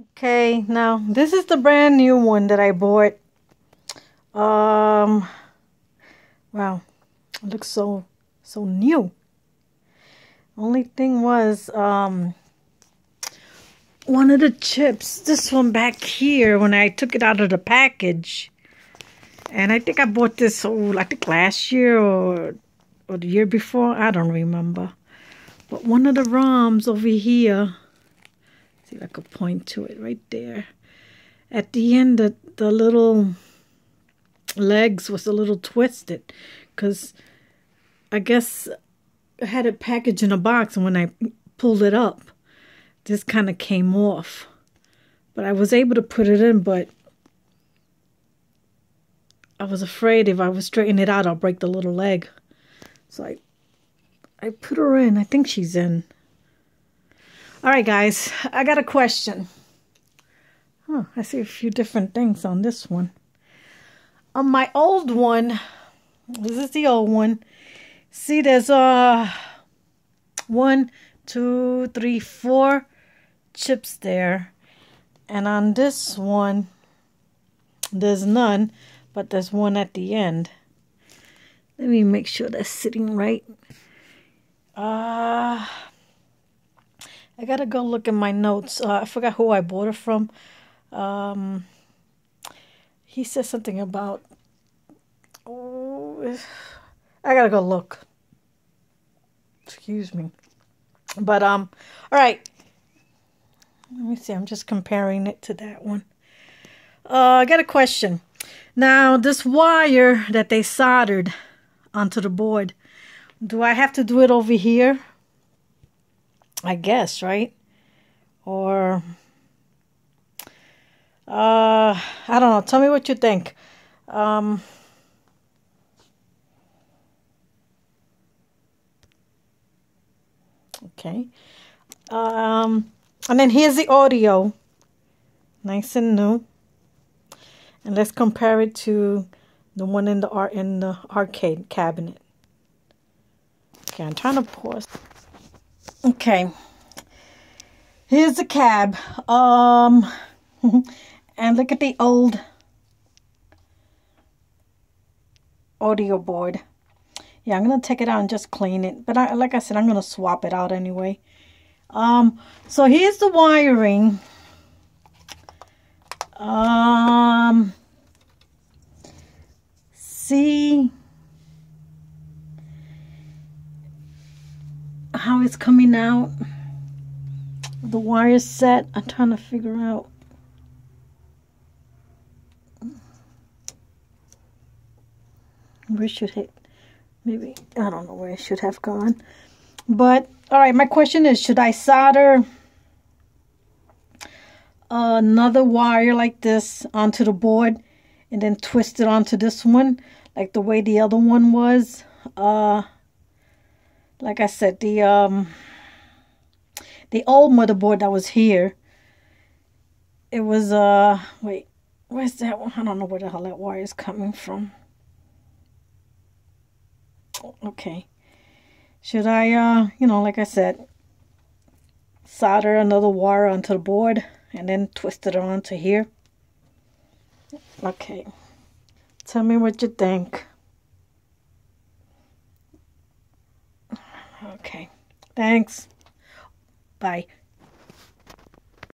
Okay, now this is the brand new one that I bought. Um, wow, it looks so so new. Only thing was, um, one of the chips, this one back here, when I took it out of the package, and I think I bought this, oh, I think last year or or the year before, I don't remember. But one of the ROMs over here see if I could point to it right there. At the end, the, the little legs was a little twisted because I guess I had a package in a box and when I pulled it up, this kind of came off. But I was able to put it in, but I was afraid if I was straighten it out, I'll break the little leg. So I, I put her in. I think she's in. All right, guys, I got a question. Oh, I see a few different things on this one. On my old one, this is the old one. See, there's uh one, two, three, four chips there. And on this one, there's none, but there's one at the end. Let me make sure that's sitting right. Uh I gotta go look in my notes. Uh, I forgot who I bought it from. Um, he said something about. Oh, I gotta go look. Excuse me. But um, all right. Let me see. I'm just comparing it to that one. Uh, I got a question. Now, this wire that they soldered onto the board, do I have to do it over here? I guess, right? Or uh I don't know. Tell me what you think. Um Okay. Um and then here's the audio. Nice and new. And let's compare it to the one in the art in the arcade cabinet. Okay, I'm trying to pause. Okay. Here's the cab. Um, and look at the old audio board. Yeah, I'm going to take it out and just clean it. But I, like I said, I'm going to swap it out anyway. Um, so here's the wiring. Um, see how it's coming out. The wire set. I'm trying to figure out. Where should it? Maybe I don't know where it should have gone. But all right, my question is: Should I solder another wire like this onto the board and then twist it onto this one, like the way the other one was? Uh, like I said, the um the old motherboard that was here, it was uh wait, where's that one? I don't know where the hell that wire is coming from. Okay. Should I uh you know, like I said, solder another wire onto the board and then twist it onto here? Okay. Tell me what you think. Okay. Thanks. Bye.